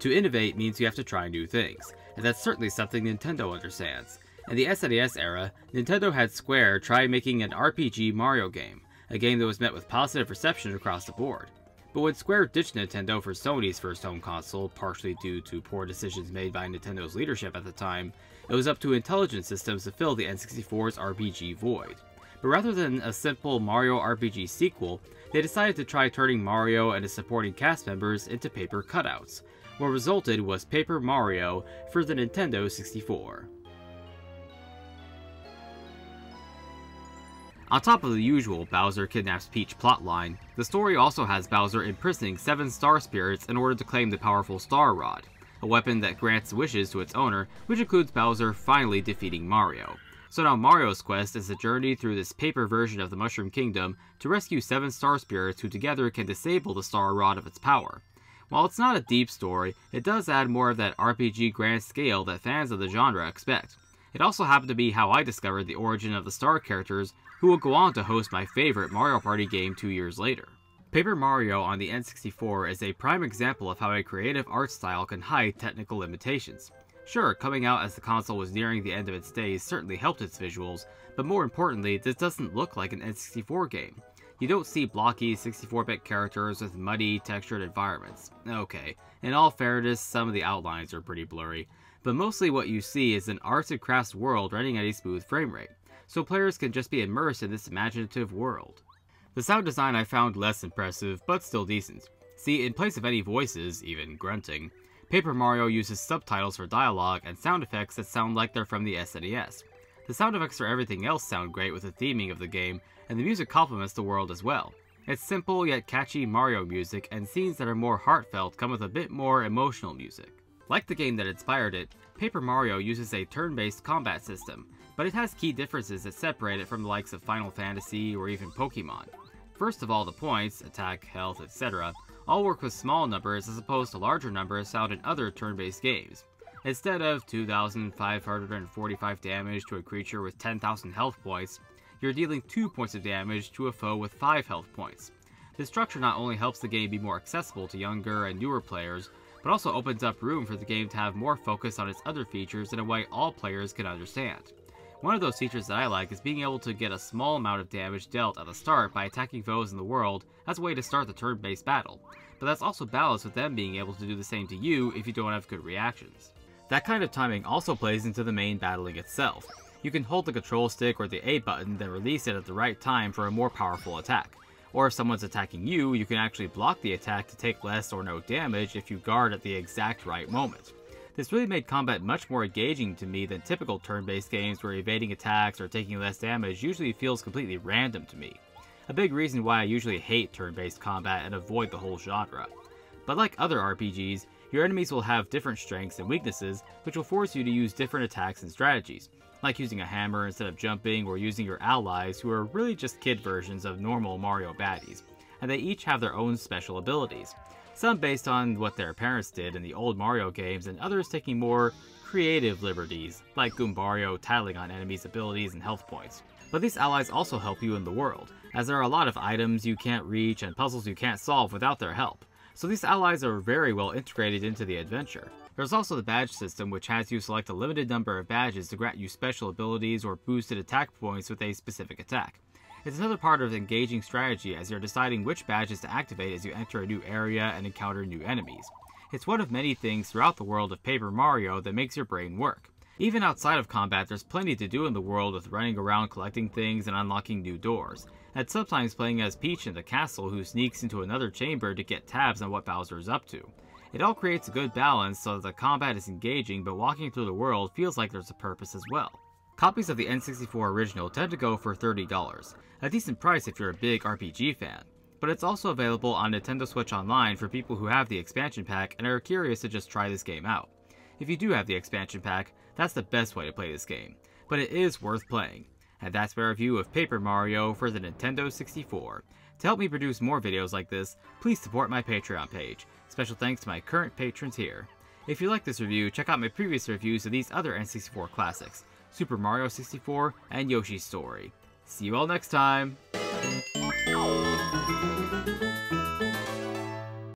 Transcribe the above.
To innovate means you have to try new things, and that's certainly something Nintendo understands. In the SNES era, Nintendo had Square try making an RPG Mario game, a game that was met with positive reception across the board. But when Square ditched Nintendo for Sony's first home console, partially due to poor decisions made by Nintendo's leadership at the time, it was up to Intelligent Systems to fill the N64's RPG void. But rather than a simple Mario RPG sequel, they decided to try turning Mario and his supporting cast members into paper cutouts. What resulted was Paper Mario for the Nintendo 64. On top of the usual Bowser kidnaps Peach plotline, the story also has Bowser imprisoning seven star spirits in order to claim the powerful Star Rod, a weapon that grants wishes to its owner, which includes Bowser finally defeating Mario. So now Mario's quest is a journey through this paper version of the Mushroom Kingdom to rescue seven star spirits who together can disable the Star Rod of its power. While it's not a deep story, it does add more of that RPG grand scale that fans of the genre expect. It also happened to be how I discovered the origin of the star characters who will go on to host my favorite Mario Party game two years later. Paper Mario on the N64 is a prime example of how a creative art style can hide technical limitations. Sure, coming out as the console was nearing the end of its days certainly helped its visuals, but more importantly, this doesn't look like an N64 game. You don't see blocky 64-bit characters with muddy, textured environments. Okay, in all fairness, some of the outlines are pretty blurry, but mostly what you see is an arts and crafts world running at a smooth frame rate so players can just be immersed in this imaginative world. The sound design I found less impressive, but still decent. See, in place of any voices, even grunting, Paper Mario uses subtitles for dialogue and sound effects that sound like they're from the SNES. The sound effects for everything else sound great with the theming of the game, and the music complements the world as well. It's simple yet catchy Mario music, and scenes that are more heartfelt come with a bit more emotional music. Like the game that inspired it, Paper Mario uses a turn-based combat system, but it has key differences that separate it from the likes of Final Fantasy or even Pokemon. First of all, the points, attack, health, etc., all work with small numbers as opposed to larger numbers found in other turn-based games. Instead of 2,545 damage to a creature with 10,000 health points, you're dealing 2 points of damage to a foe with 5 health points. This structure not only helps the game be more accessible to younger and newer players, but also opens up room for the game to have more focus on its other features in a way all players can understand. One of those features that I like is being able to get a small amount of damage dealt at the start by attacking foes in the world as a way to start the turn-based battle, but that's also balanced with them being able to do the same to you if you don't have good reactions. That kind of timing also plays into the main battling itself. You can hold the control stick or the A button, then release it at the right time for a more powerful attack. Or if someone's attacking you, you can actually block the attack to take less or no damage if you guard at the exact right moment. This really made combat much more engaging to me than typical turn-based games where evading attacks or taking less damage usually feels completely random to me. A big reason why I usually hate turn-based combat and avoid the whole genre. But like other RPGs, your enemies will have different strengths and weaknesses, which will force you to use different attacks and strategies, like using a hammer instead of jumping or using your allies who are really just kid versions of normal Mario baddies, and they each have their own special abilities some based on what their parents did in the old Mario games, and others taking more creative liberties, like Goombario tiling on enemies' abilities and health points. But these allies also help you in the world, as there are a lot of items you can't reach and puzzles you can't solve without their help. So these allies are very well integrated into the adventure. There's also the badge system which has you select a limited number of badges to grant you special abilities or boosted attack points with a specific attack. It's another part of engaging strategy as you're deciding which badges to activate as you enter a new area and encounter new enemies. It's one of many things throughout the world of Paper Mario that makes your brain work. Even outside of combat, there's plenty to do in the world with running around collecting things and unlocking new doors, and sometimes playing as Peach in the castle who sneaks into another chamber to get tabs on what Bowser is up to. It all creates a good balance so that the combat is engaging but walking through the world feels like there's a purpose as well. Copies of the N64 original tend to go for $30, a decent price if you're a big RPG fan. But it's also available on Nintendo Switch Online for people who have the expansion pack and are curious to just try this game out. If you do have the expansion pack, that's the best way to play this game, but it is worth playing. And that's my review of Paper Mario for the Nintendo 64. To help me produce more videos like this, please support my Patreon page. Special thanks to my current patrons here. If you like this review, check out my previous reviews of these other N64 classics. Super Mario 64, and Yoshi's Story. See you all next time!